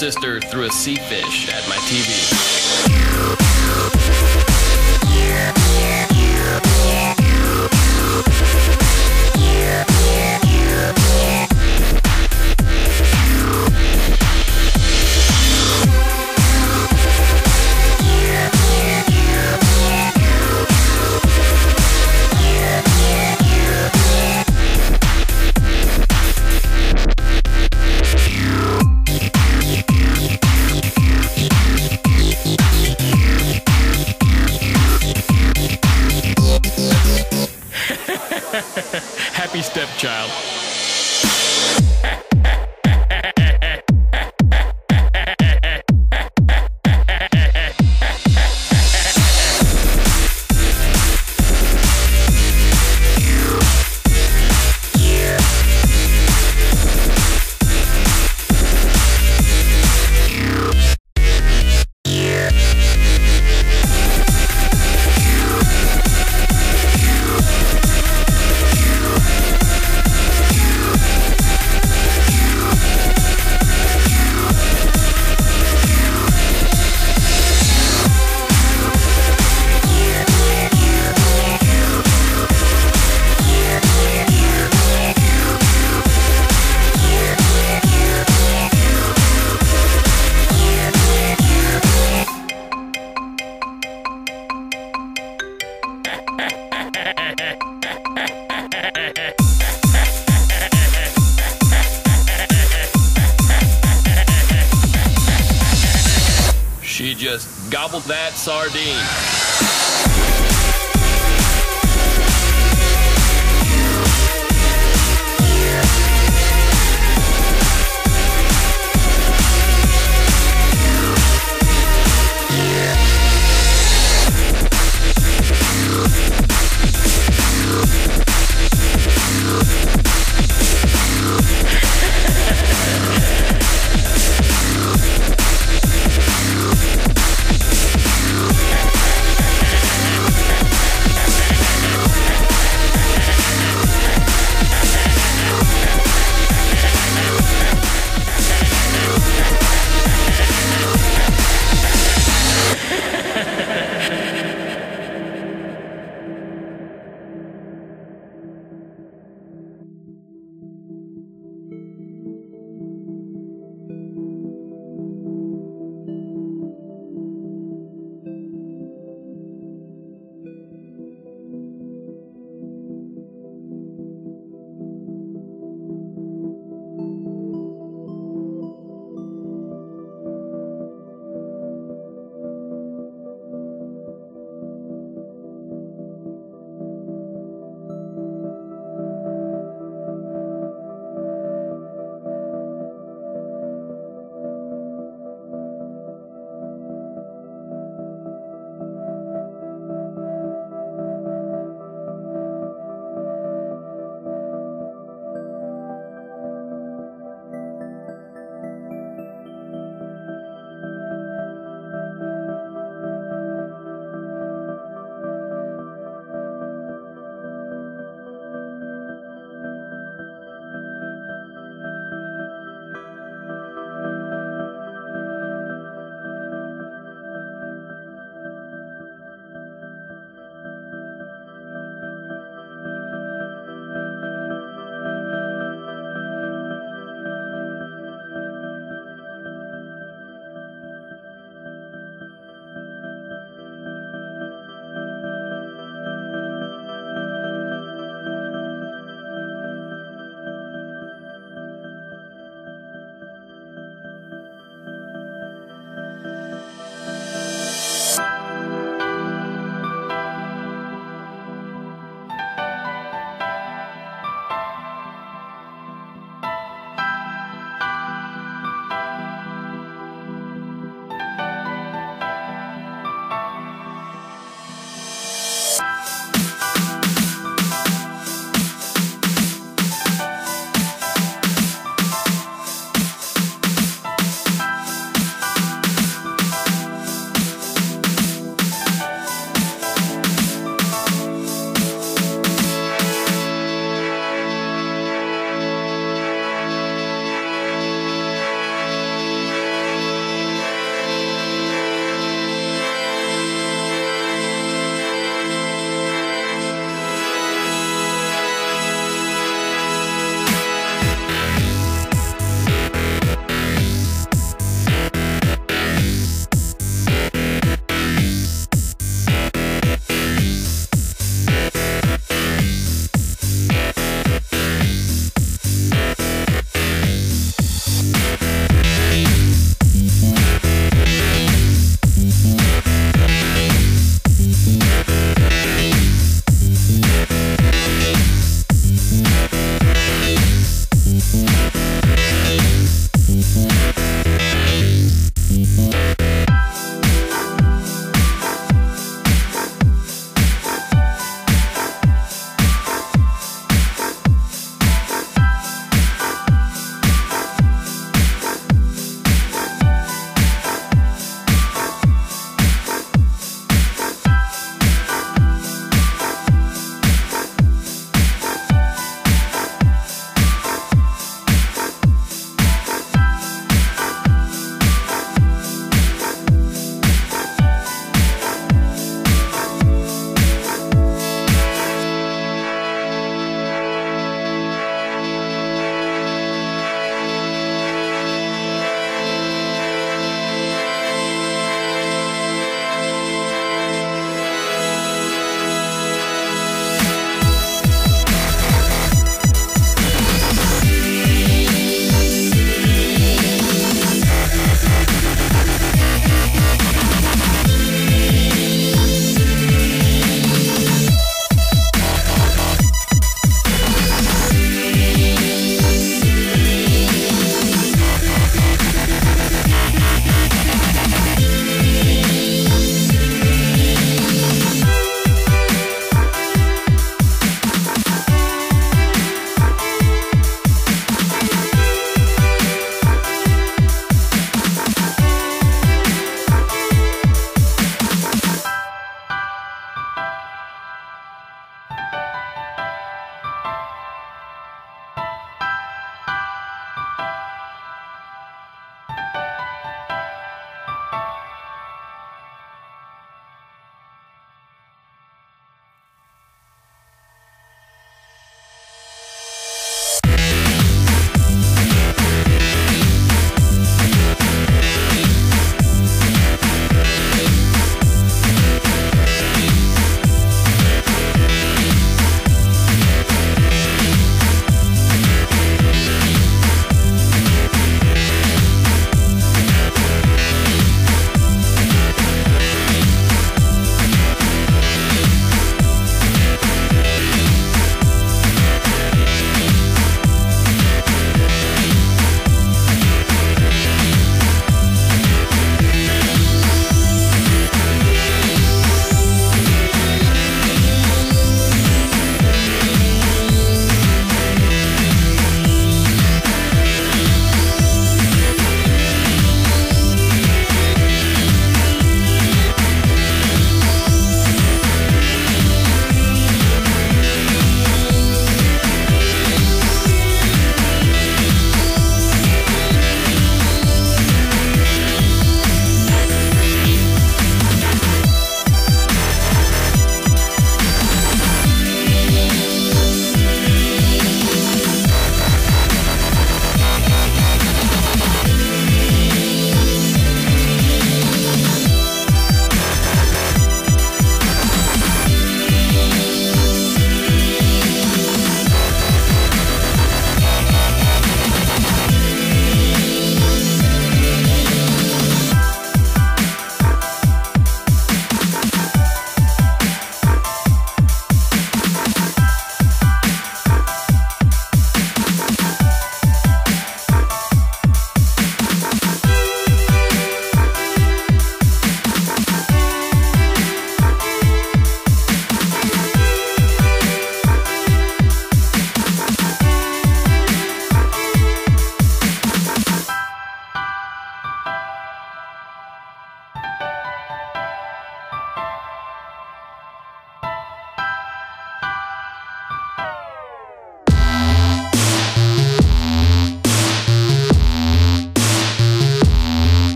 sister threw a sea fish at my TV.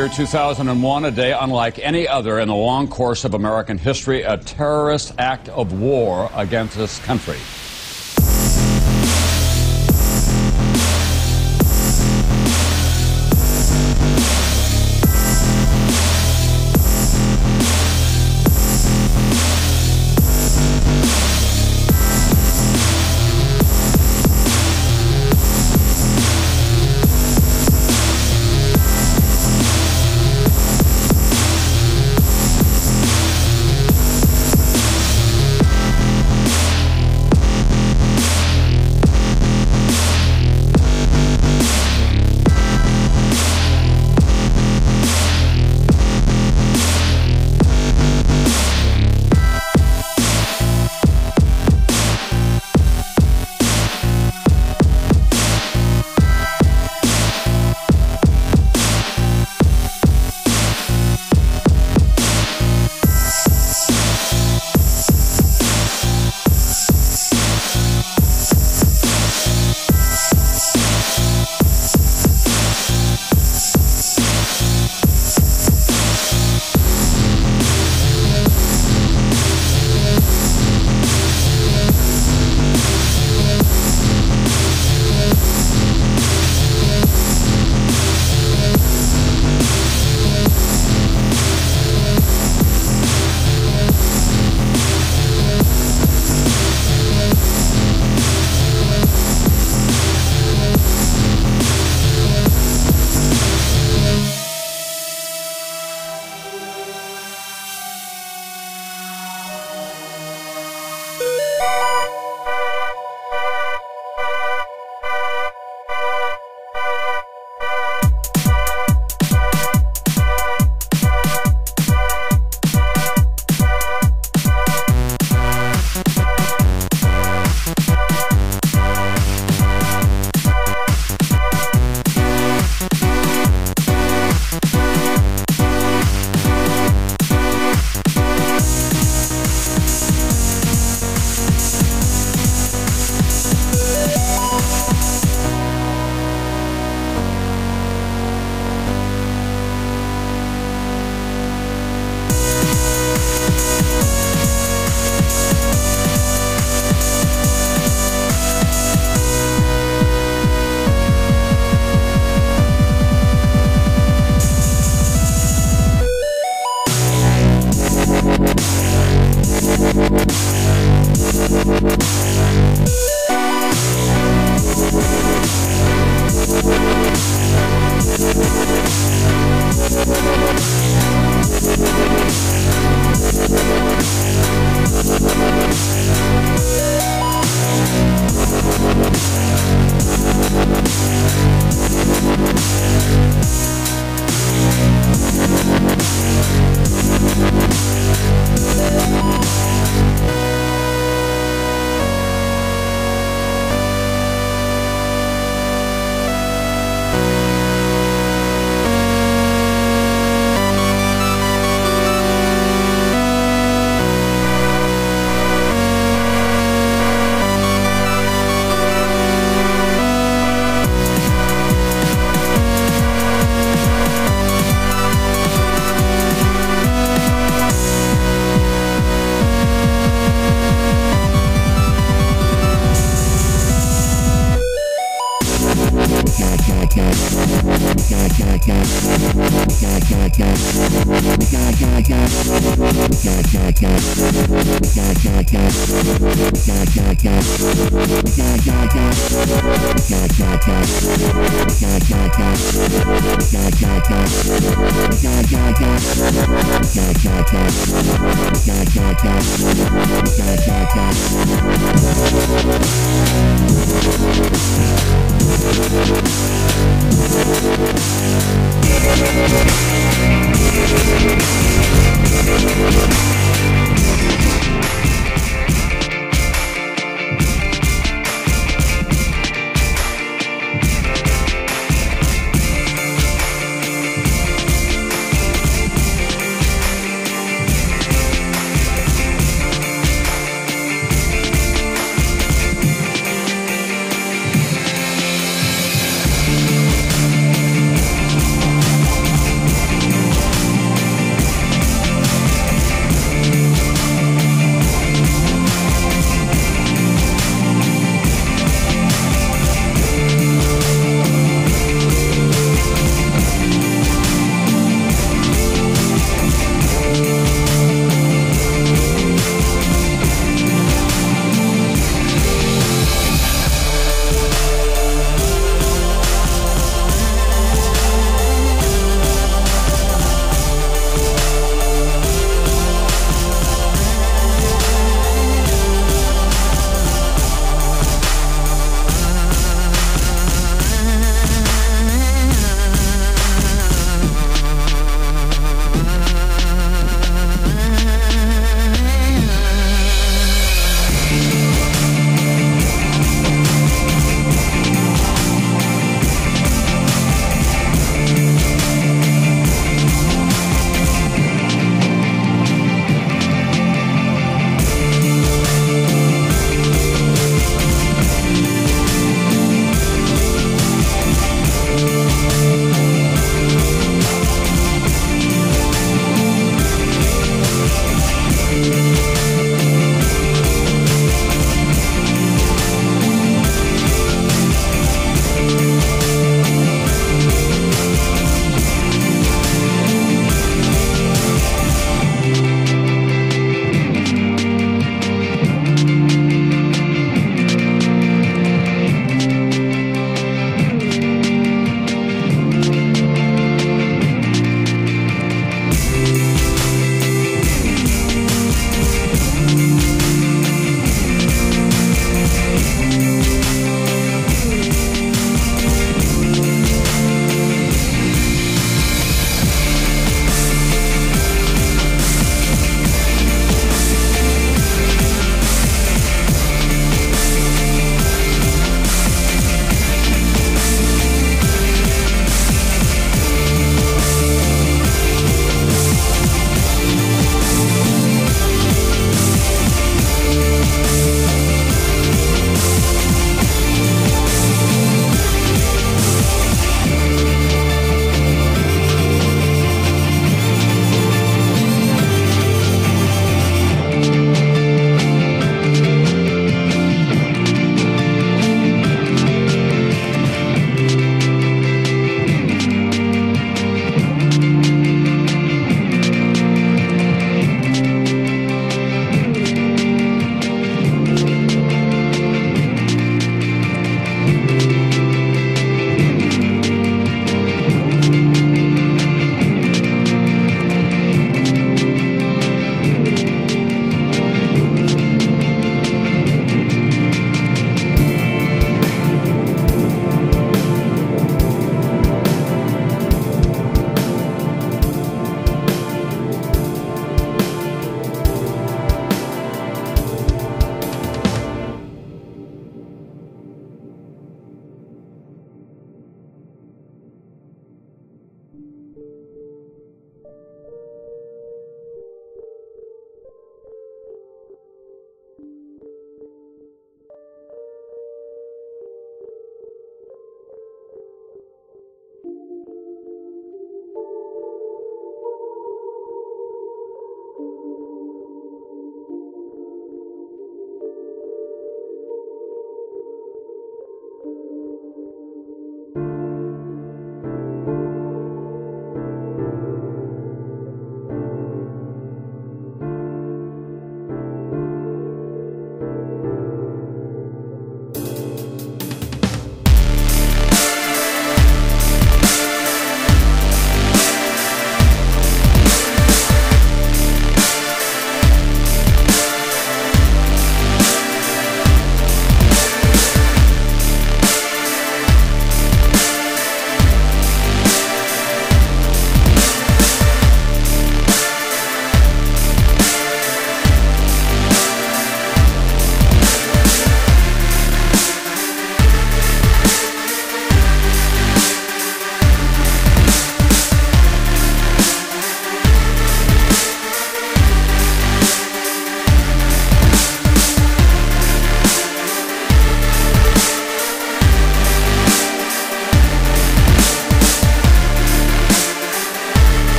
Year 2001, a day unlike any other in the long course of American history, a terrorist act of war against this country.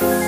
Cause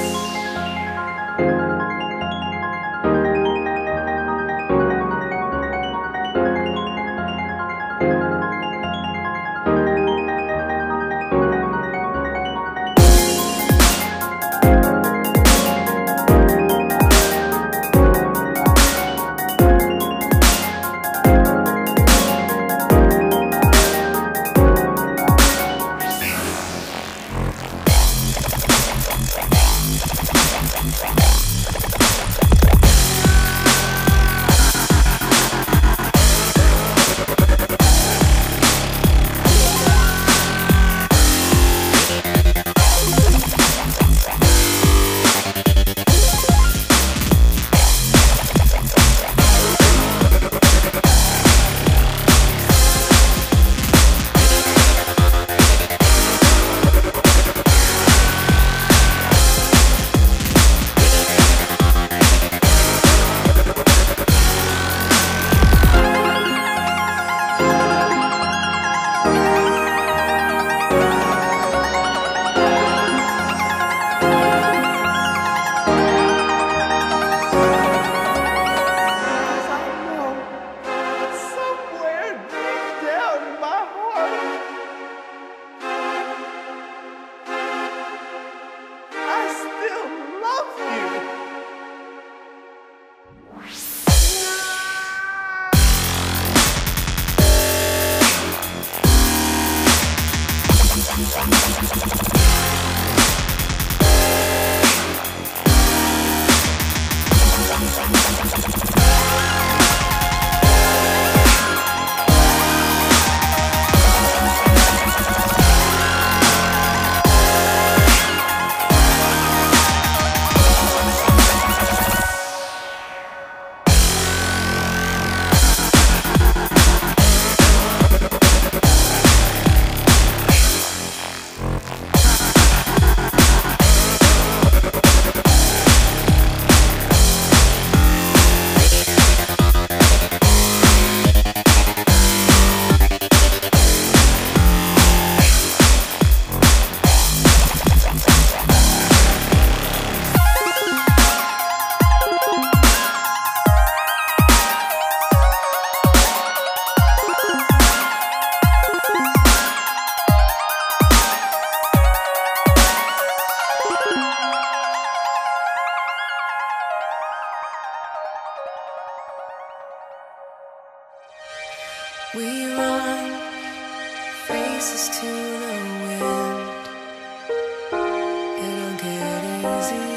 get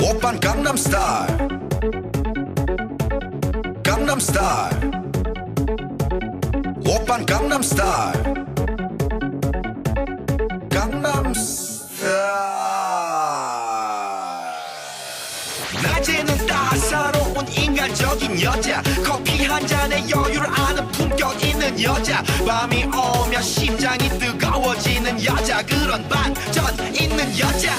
Oppan Gangnam Style. Gangnam Style. Oppan Gangnam Style. 여자. 밤이 오면 심장이 뜨거워지는 여자. 그런 반전 있는 여자.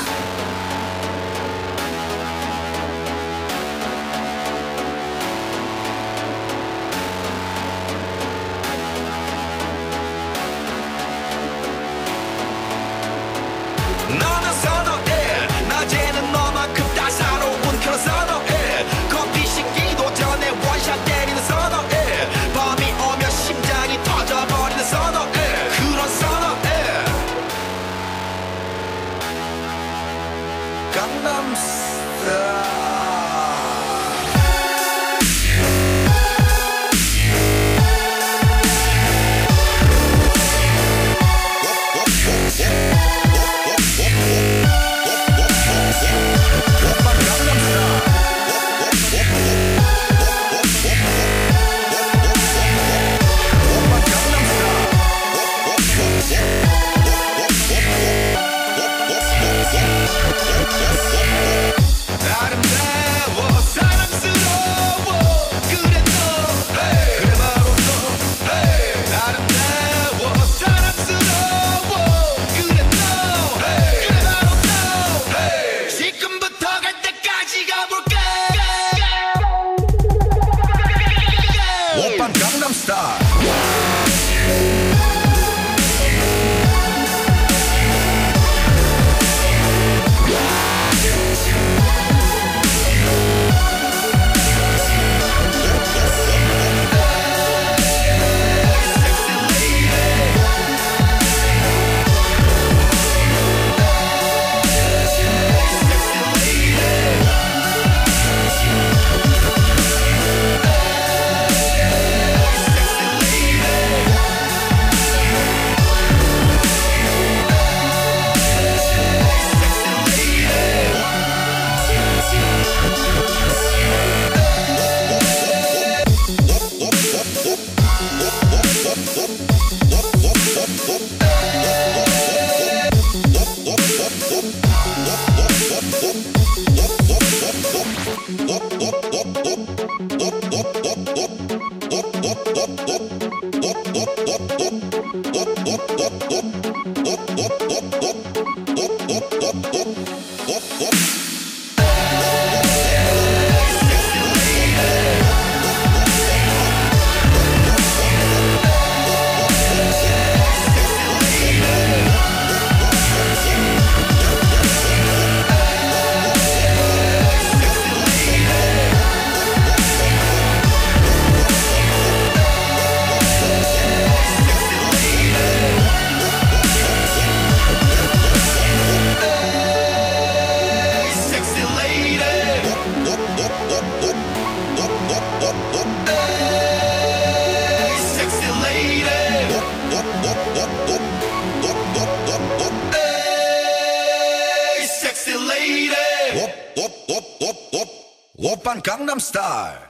Thank you. Gangnam Style.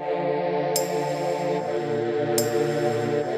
Thank you.